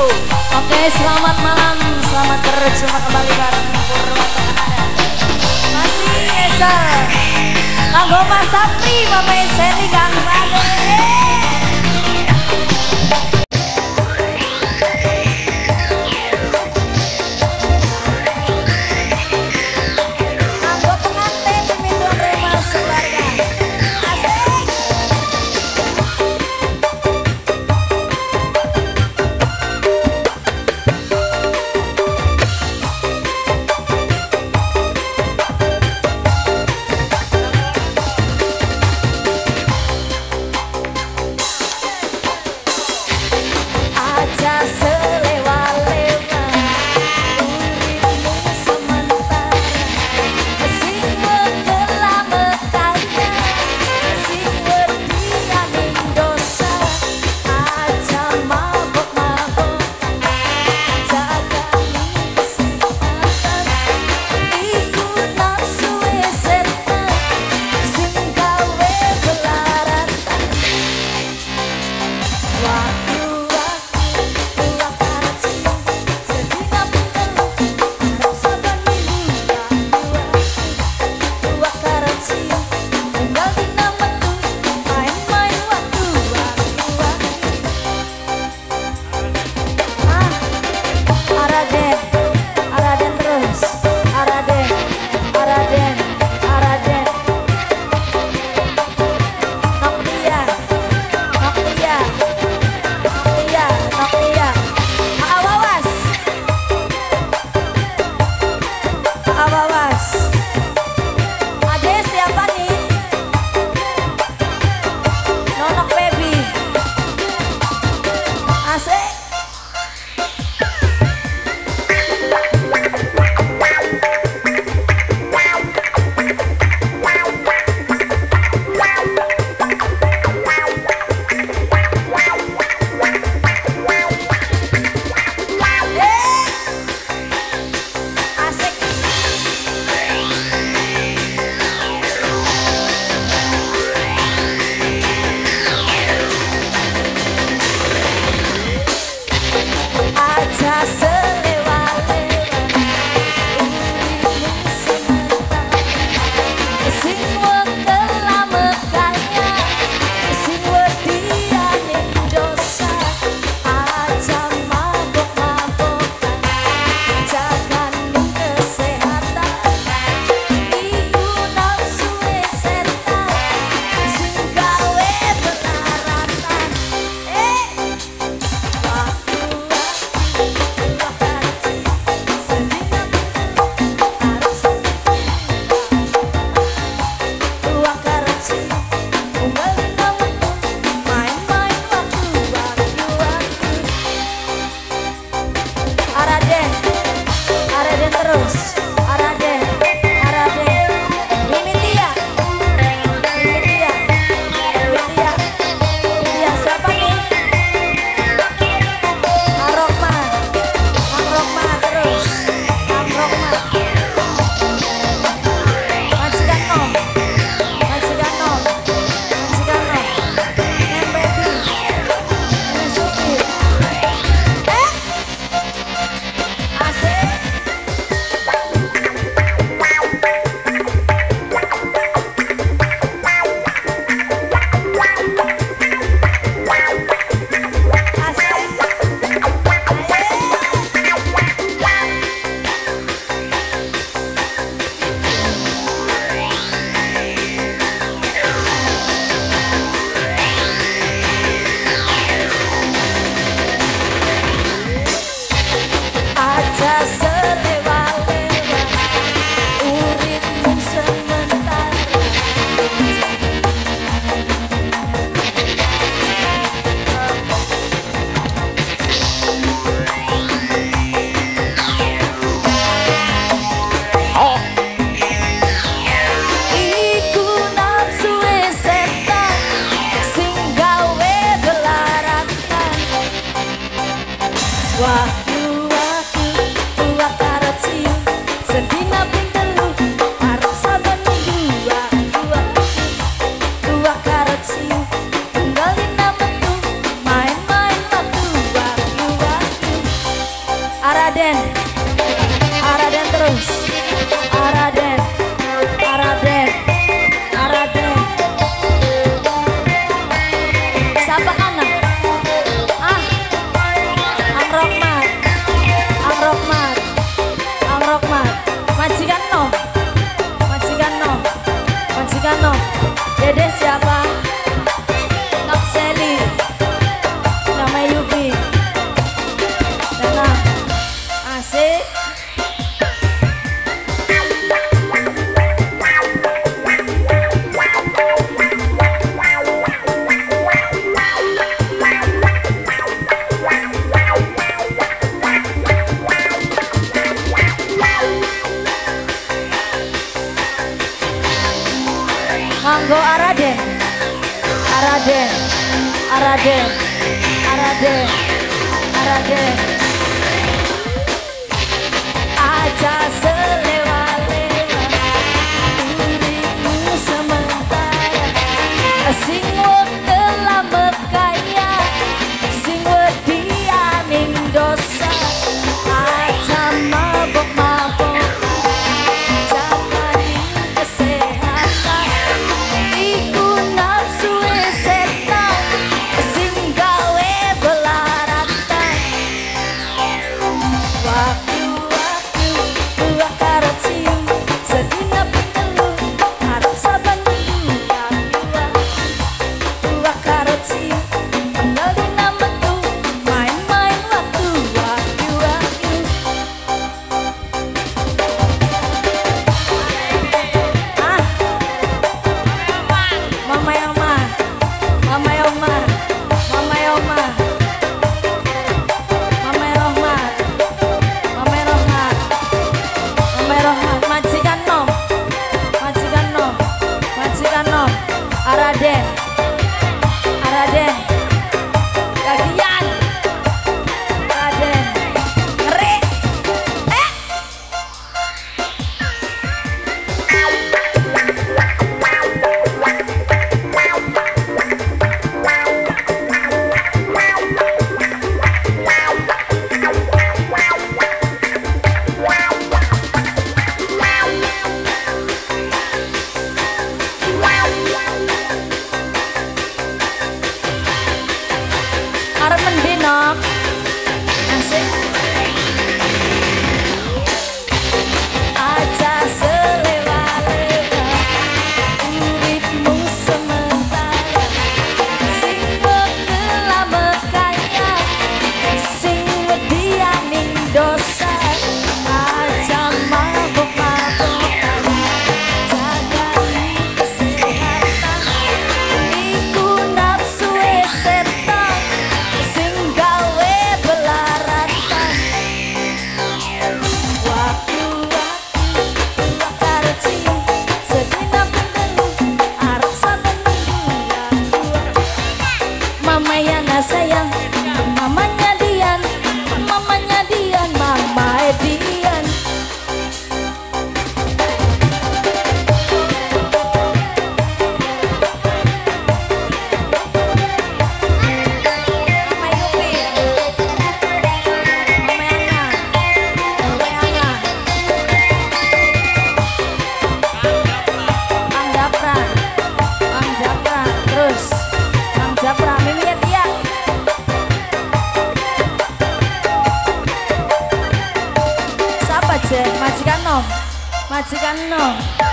Oke, selamat malam, selamat berjumpa kembali bareng Purwata Masih Esa, Kanggo Mas Sapri, Mama Seli, Kang Bade. casa. 沙发 Go Araden Araden Araden Araden Araden I just 时间了。